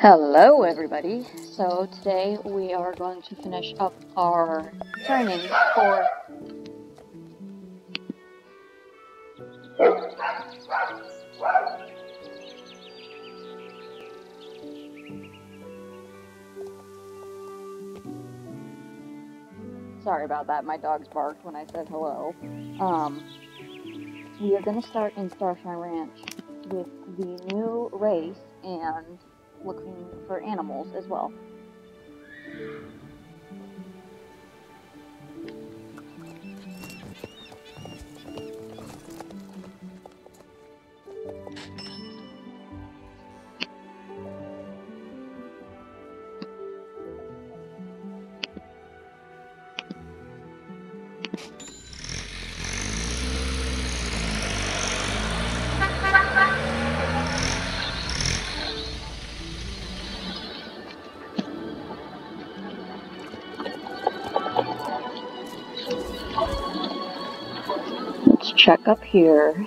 Hello everybody. So today we are going to finish up our training for Sorry about that, my dogs barked when I said hello. Um, we are going to start in Starshine Ranch with the new race and looking for animals as well. Check up here.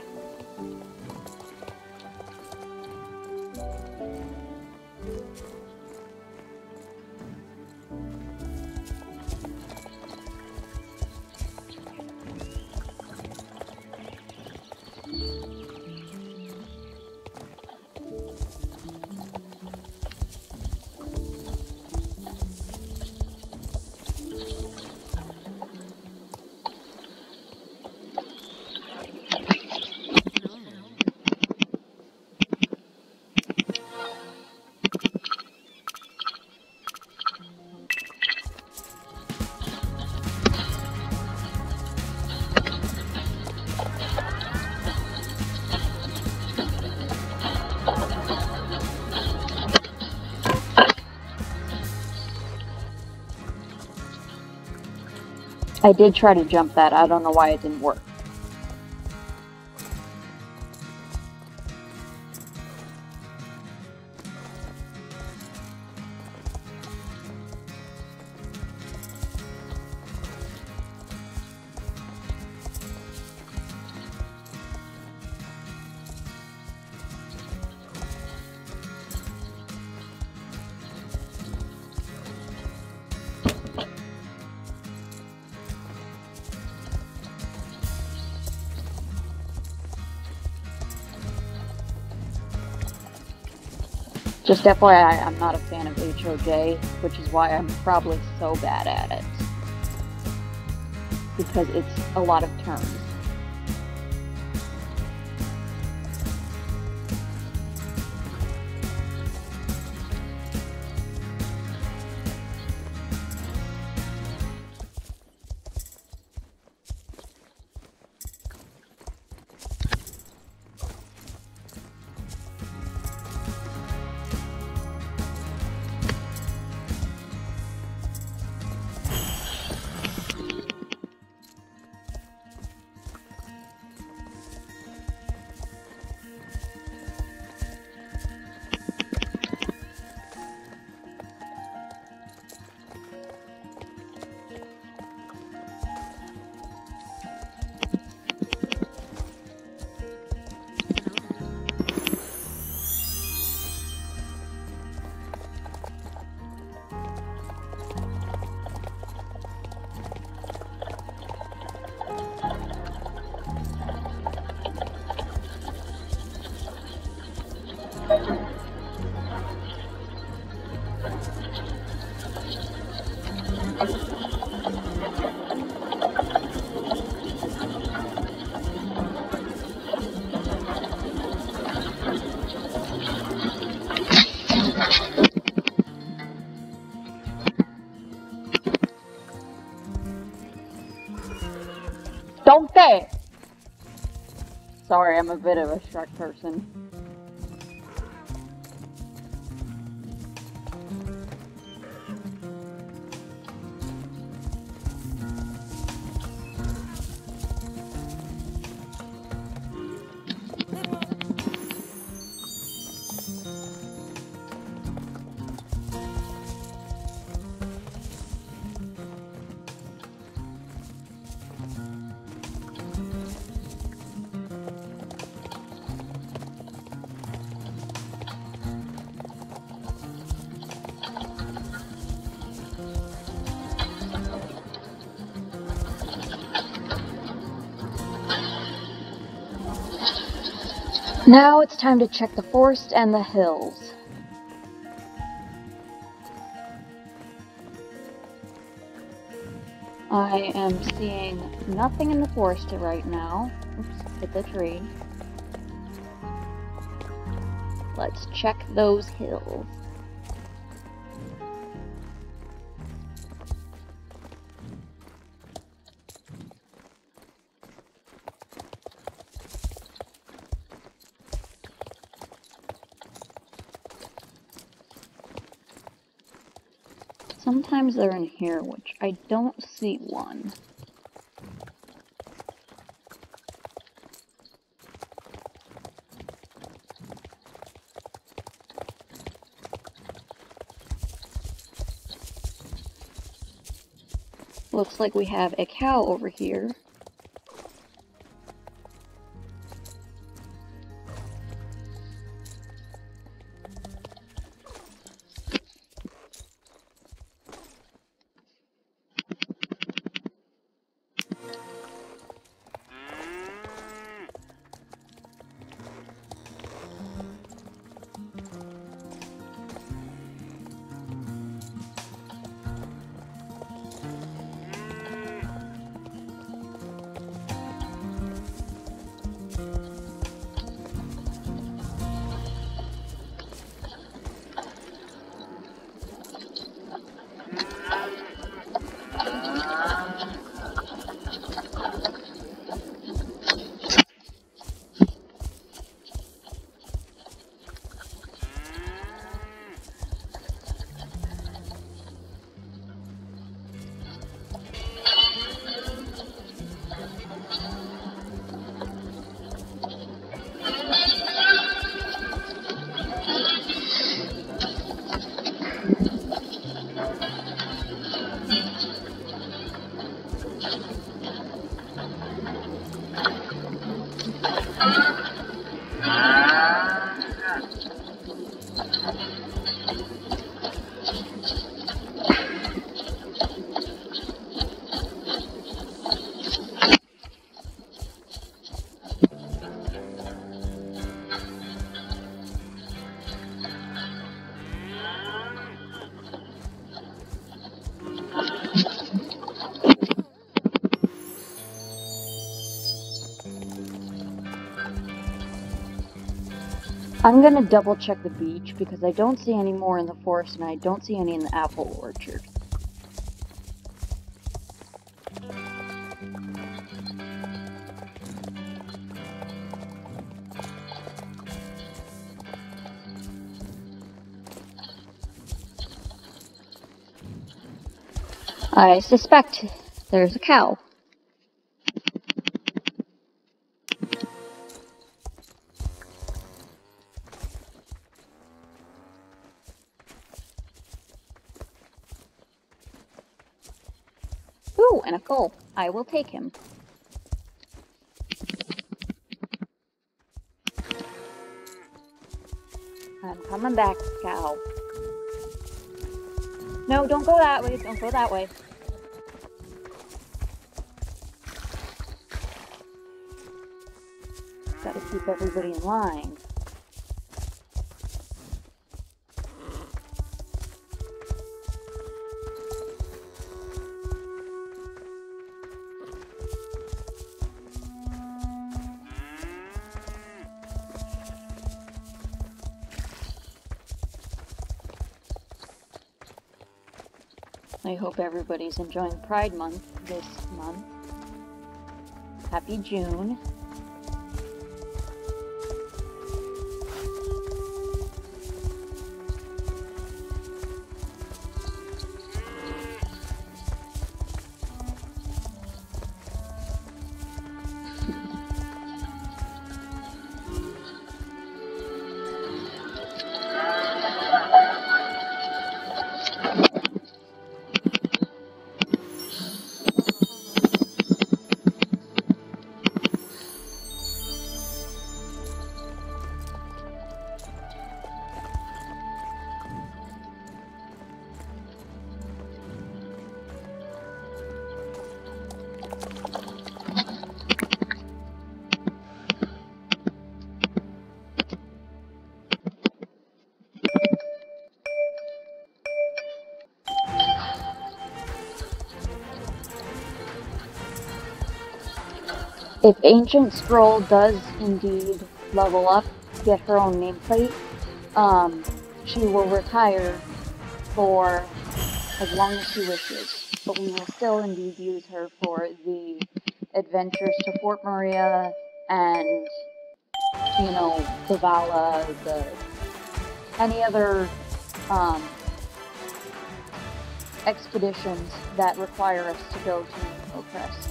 I did try to jump that. I don't know why it didn't work. Just FYI, I'm not a fan of HOJ, which is why I'm probably so bad at it. Because it's a lot of turns. Sorry, I'm a bit of a Shrek person. Now it's time to check the forest and the hills. I am seeing nothing in the forest right now. Oops, hit the tree. Let's check those hills. Sometimes they're in here, which I don't see one. Looks like we have a cow over here. I'm gonna double check the beach because I don't see any more in the forest and I don't see any in the apple orchard. I suspect there's a cow. Will take him. I'm coming back, cow. No, don't go that way. Don't go that way. Gotta keep everybody in line. I hope everybody's enjoying Pride Month this month. Happy June. If Ancient Scroll does indeed level up, get her own nameplate, um, she will retire for as long as she wishes. But we will still indeed use her for the adventures to Fort Maria and, you know, the Vala, the any other um, expeditions that require us to go to Oppressed.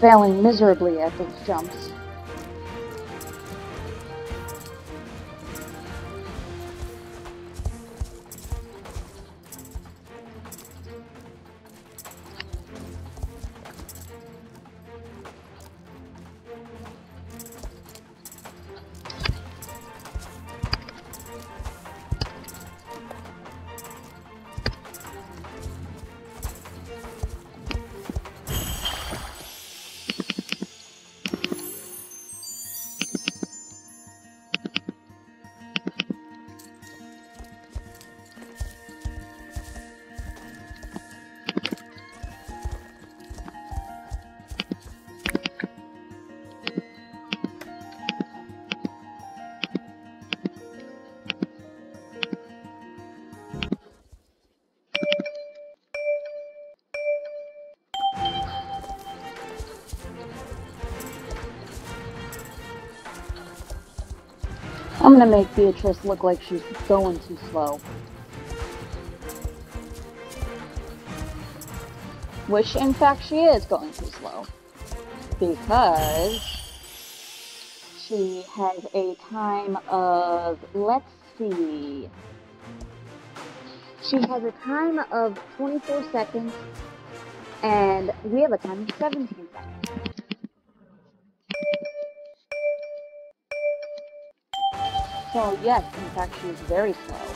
failing miserably at those jumps. I'm gonna make Beatrice look like she's going too slow. Which, in fact, she is going too slow. Because she has a time of, let's see, she has a time of 24 seconds, and we have a time of 17 seconds. So yes, in fact, she is very slow.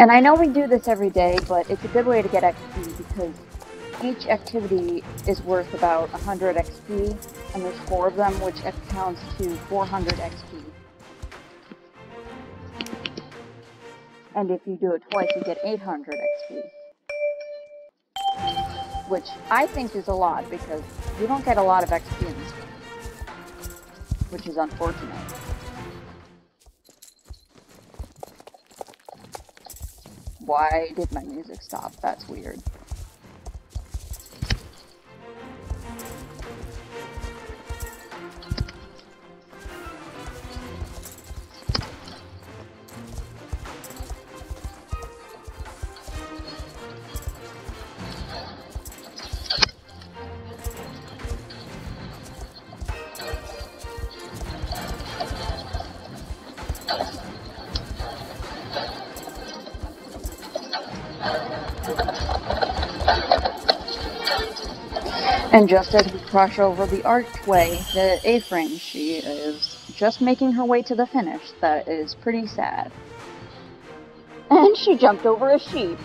And I know we do this every day, but it's a good way to get XP because each activity is worth about 100 XP, and there's four of them, which accounts to 400 XP. And if you do it twice, you get 800 XP. Which I think is a lot, because you don't get a lot of XP in this game. which is unfortunate. Why did my music stop? That's weird. And just as we cross over the archway, the A-frame, she is just making her way to the finish. That is pretty sad. And she jumped over a sheep.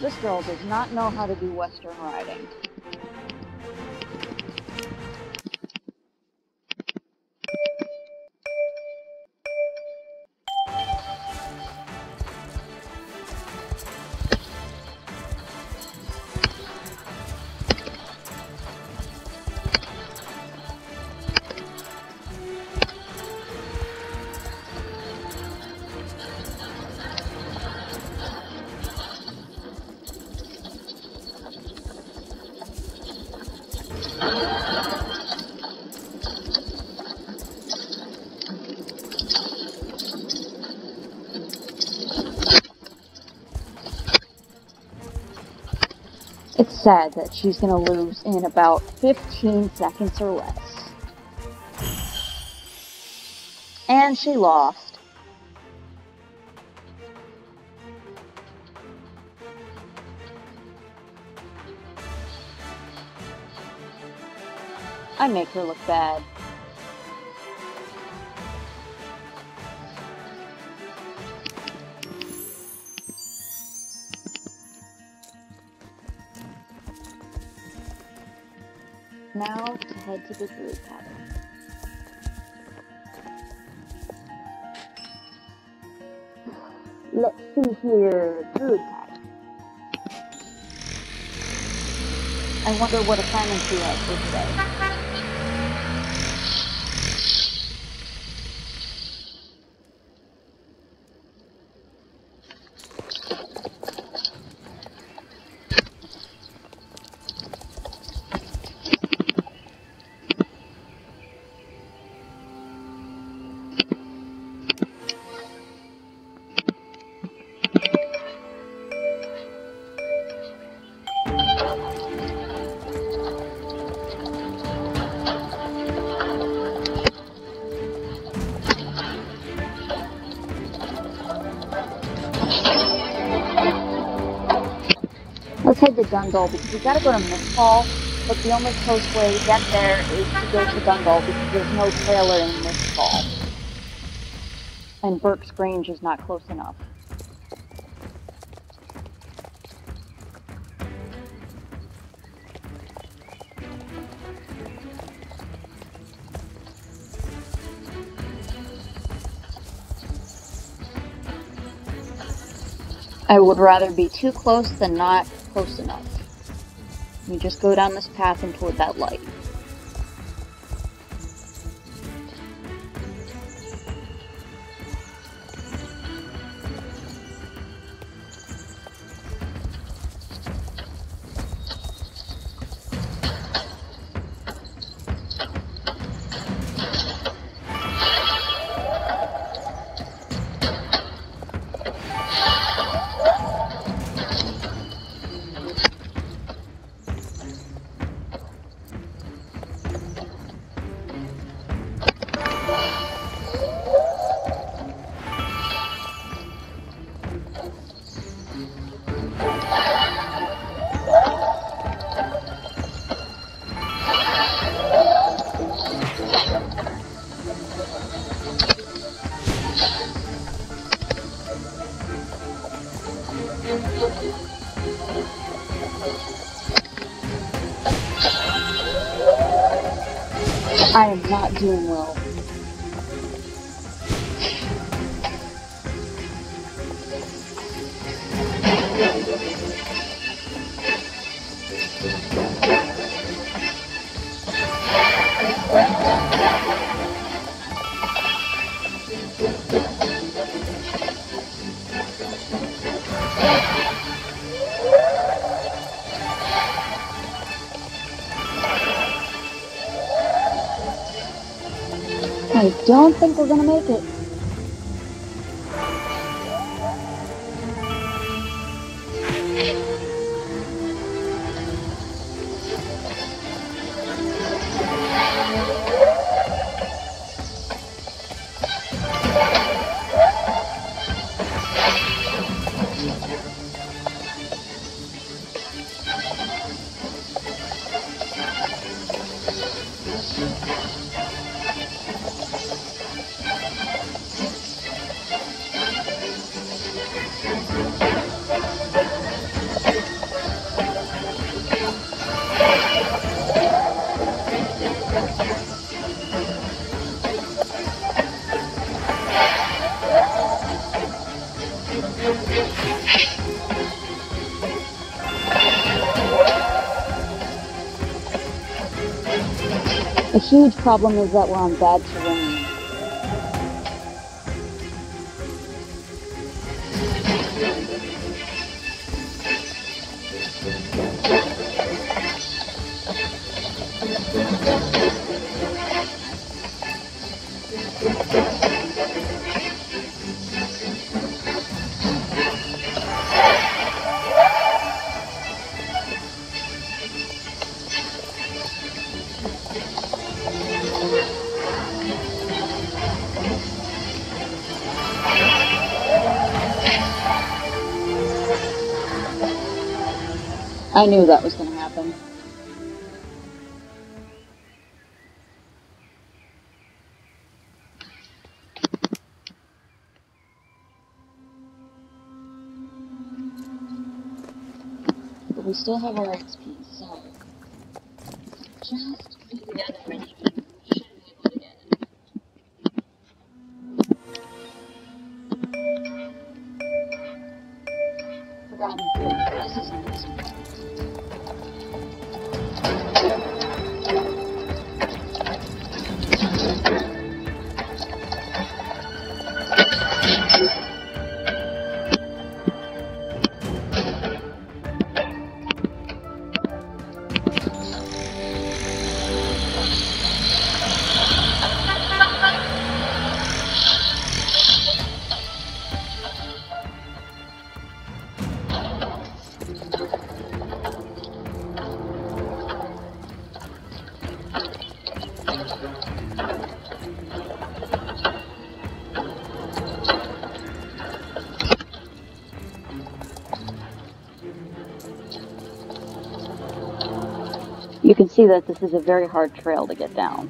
This girl does not know how to do western riding. Sad that she's going to lose in about 15 seconds or less. And she lost. I make her look bad. To head to the druid cabin. Let's see here, druid cabin. I wonder what assignments she has for today. Head because we gotta go to Mistfall, but the only close way to get there is to go to Dundull because there's no trailer in Mistfall. And Burke's Grange is not close enough. I would rather be too close than not close enough. You just go down this path and toward that light. not doing well. Don't think we're gonna make it. The huge problem is that we're on bad terrain. I knew that was going to happen. But we still have our XP, so just see that this is a very hard trail to get down.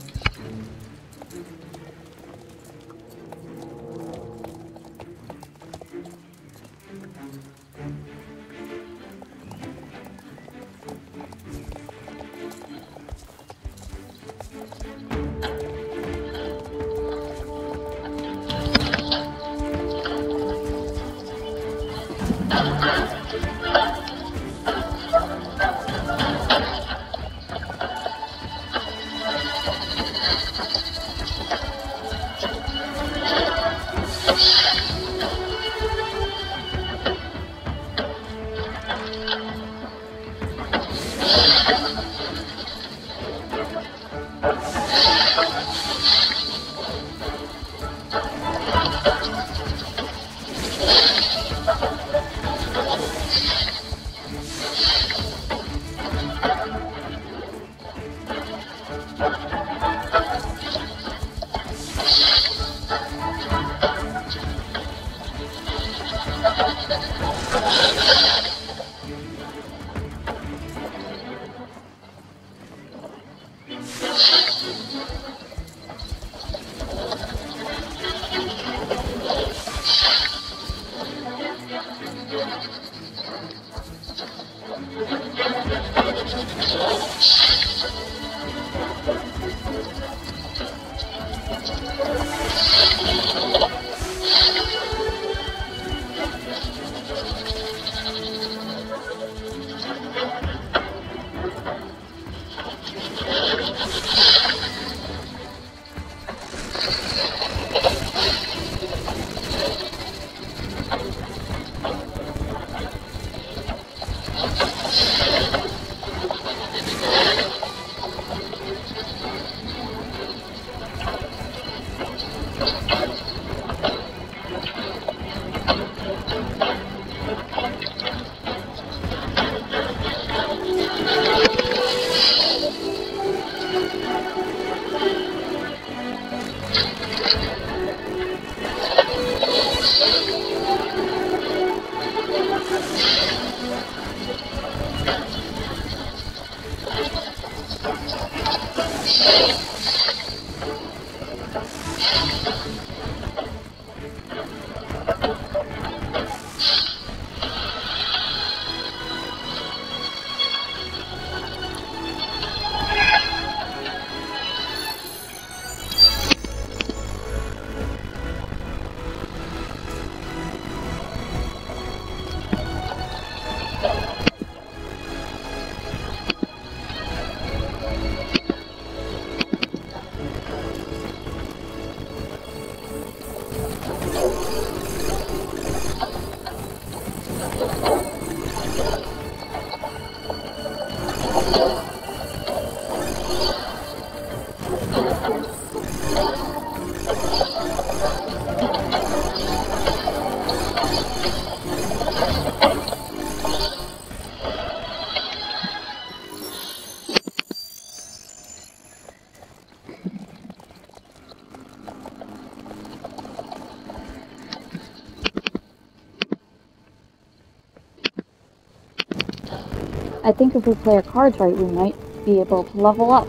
Think if we play our cards right, we might be able to level up.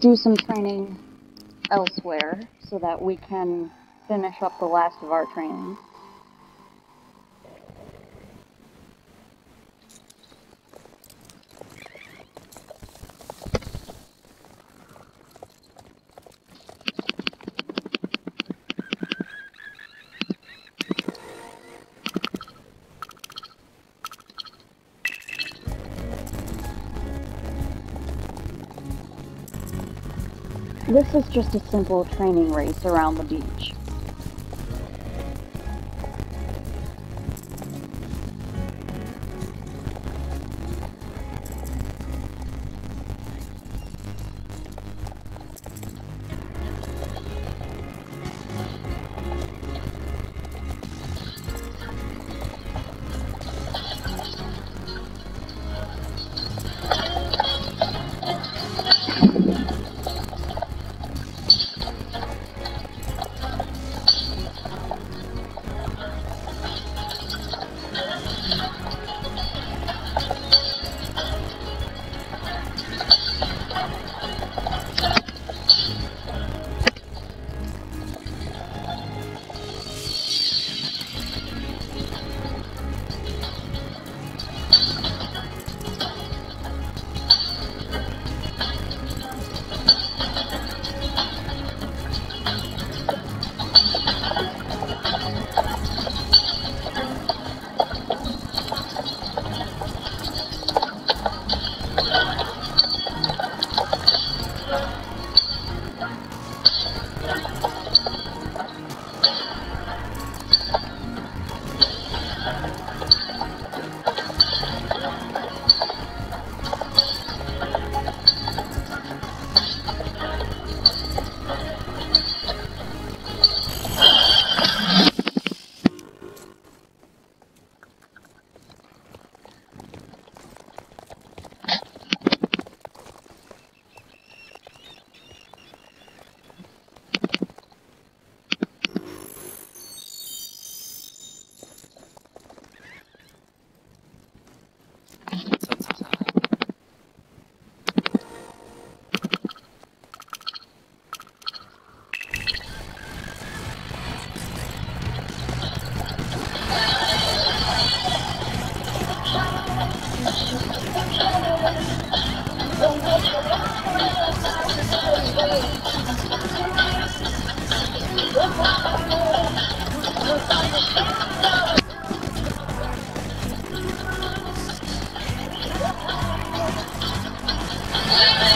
Do some training elsewhere so that we can finish up the last of our training. This is just a simple training race around the beach. Yeah.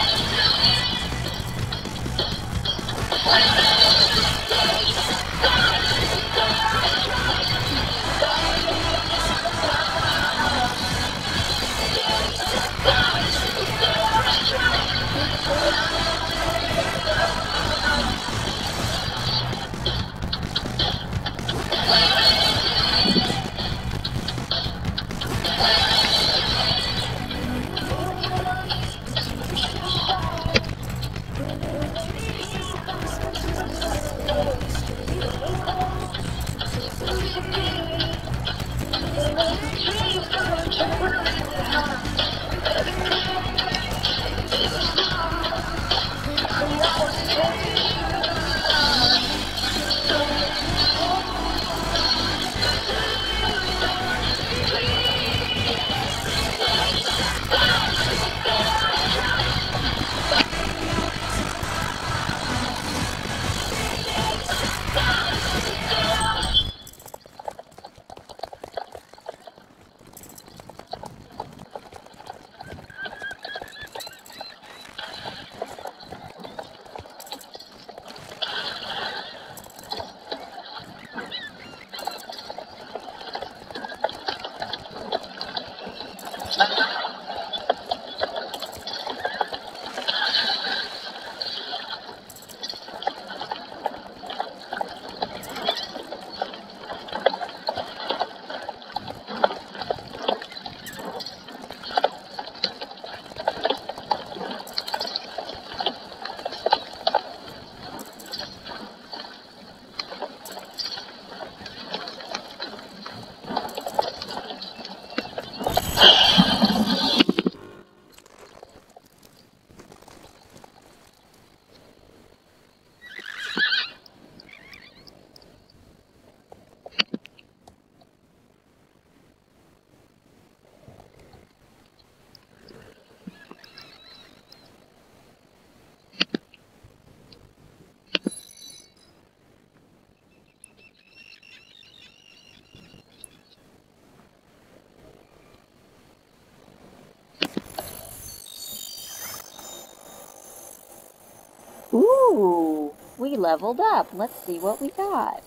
Ooh, we leveled up. Let's see what we got.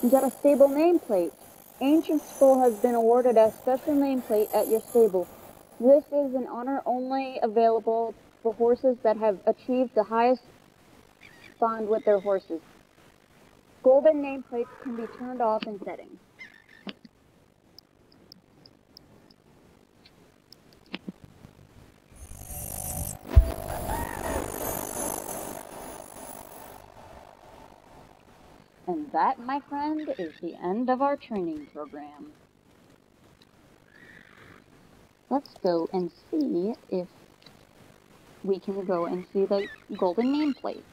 You got a stable nameplate. Ancient Skull has been awarded a special nameplate at your stable. This is an honor only available for horses that have achieved the highest bond with their horses. Golden nameplates can be turned off in settings. And that, my friend, is the end of our training program. Let's go and see if we can go and see the golden nameplate.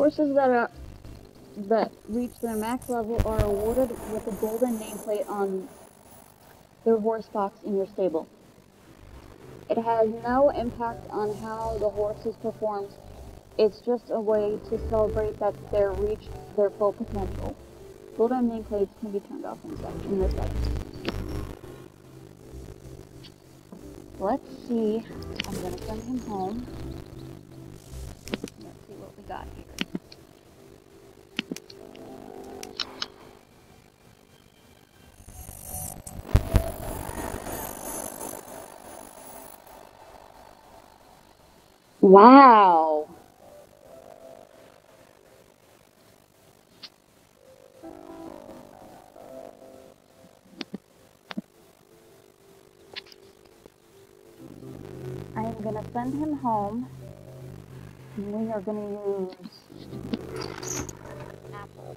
Horses that are that reach their max level are awarded with a golden nameplate on their horse box in your stable. It has no impact on how the horses performs. It's just a way to celebrate that they've reached their full potential. Golden nameplates can be turned off in, in this settings. Let's see. I'm gonna send him home. Got here. Wow. I am gonna send him home. We are gonna use apple.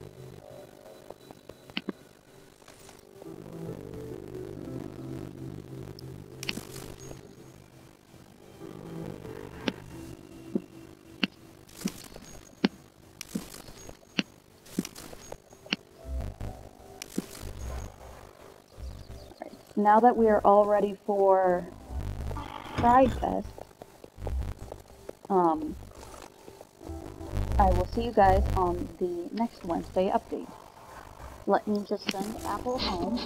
Now that we are all ready for Pride Fest, um, I will see you guys on the next Wednesday update. Let me just send Apple home.